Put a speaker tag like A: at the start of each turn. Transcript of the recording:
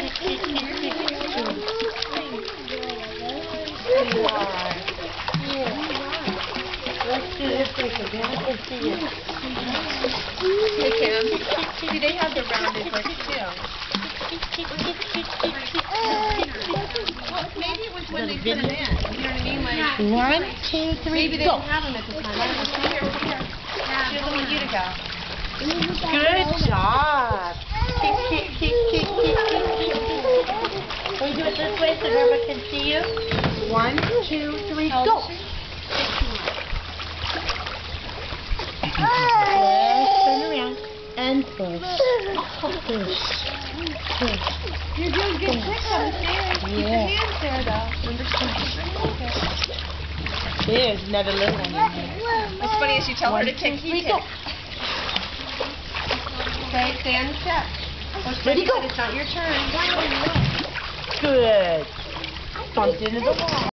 A: Hey, Kim. See, they have the rounded legs too. Maybe it was when they put them in. You know what I mean? Like,
B: One, two, three,
A: maybe they
B: go.
A: didn't have them at the time. I don't know. Here, here. She doesn't you to go.
B: Good job. So Grandma can see you? One, two, three, oh, go. Yes, turn around. And push. Push. Push.
A: You're doing good tricks on the stairs. Keep your hands there, though.
B: There's another little one in there.
A: What's funny is you tell her to
B: One,
A: kick,
B: two,
A: he
B: three,
A: kicks. Okay, stay on the step.
B: Ready, go.
A: it's not your turn.
B: Good. Bumped into the wall.